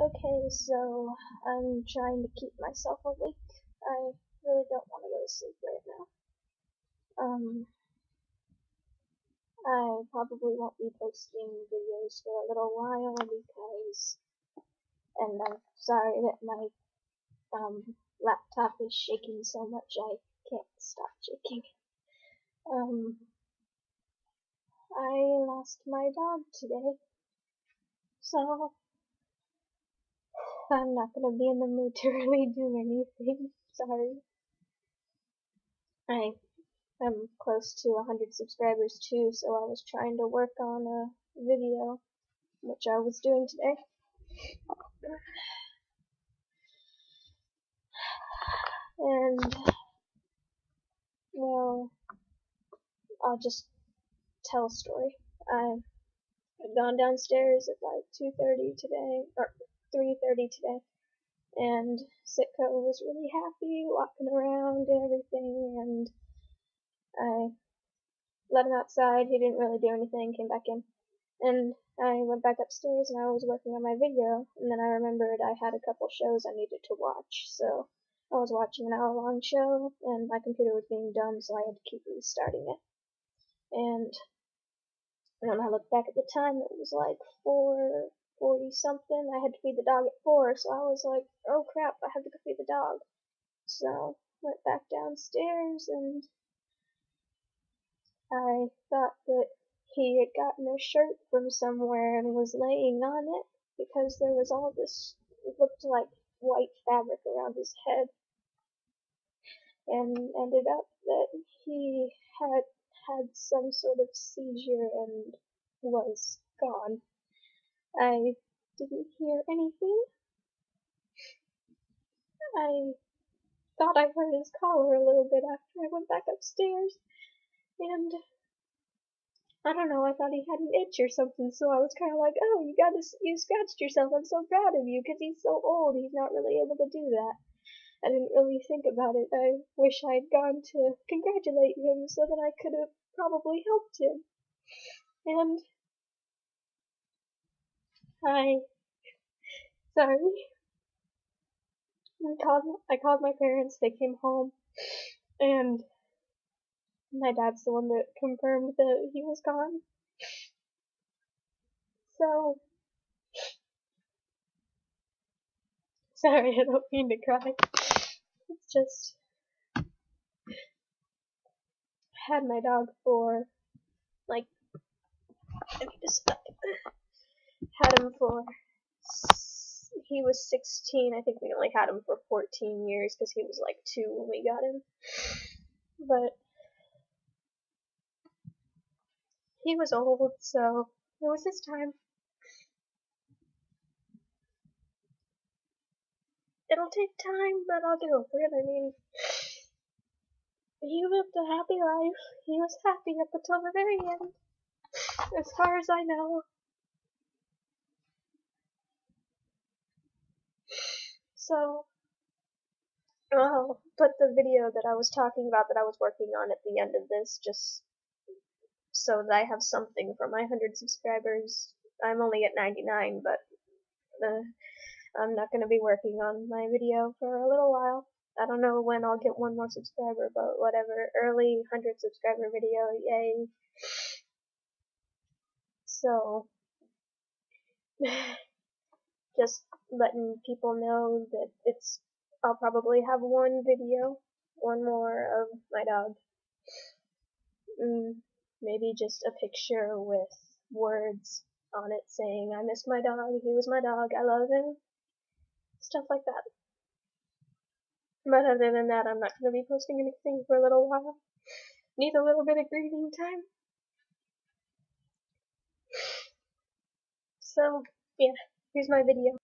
Okay, so I'm trying to keep myself awake. I really don't want to go to sleep right now. Um, I probably won't be posting videos for a little while because, and I'm sorry that my um, laptop is shaking so much I can't stop shaking. Um, I lost my dog today, so I'm not gonna be in the mood to really do anything. Sorry. I am close to 100 subscribers too, so I was trying to work on a video, which I was doing today. And, well, I'll just tell a story. I had gone downstairs at like 2.30 today, or 3.30 today, and Sitka was really happy, walking around and everything, and I let him outside, he didn't really do anything, came back in, and I went back upstairs and I was working on my video, and then I remembered I had a couple shows I needed to watch, so I was watching an hour long show, and my computer was being dumb, so I had to keep restarting it. And when I looked back at the time, it was like 4 40 something. I had to feed the dog at 4, so I was like, oh crap, I have to go feed the dog. So, went back downstairs and I thought that he had gotten a shirt from somewhere and was laying on it because there was all this, it looked like white fabric around his head. And ended up that he had had some sort of seizure and was gone. I didn't hear anything. I thought I heard his collar a little bit after I went back upstairs, and I don't know, I thought he had an itch or something, so I was kind of like, oh, you got to, you scratched yourself, I'm so proud of you, because he's so old, he's not really able to do that. I didn't really think about it. I wish I'd gone to congratulate him so that I could have probably helped him. And Hi. Sorry. I called I called my parents, they came home and my dad's the one that confirmed that he was gone. So sorry, I don't mean to cry. It's just I had my dog for like I need to stop had him for he was 16. I think we only had him for 14 years because he was like two when we got him. But he was old, so it was his time. It'll take time, but I'll get over it. I mean, he lived a happy life. He was happy up until the very end, as far as I know. So, I'll put the video that I was talking about that I was working on at the end of this, just so that I have something for my 100 subscribers. I'm only at 99, but uh, I'm not going to be working on my video for a little while. I don't know when I'll get one more subscriber, but whatever. Early 100 subscriber video, yay. So, just letting people know that it's I'll probably have one video, one more of my dog. Mm, maybe just a picture with words on it saying I miss my dog, he was my dog, I love him. Stuff like that. But other than that, I'm not going to be posting anything for a little while. Need a little bit of grieving time. So, yeah, here's my video.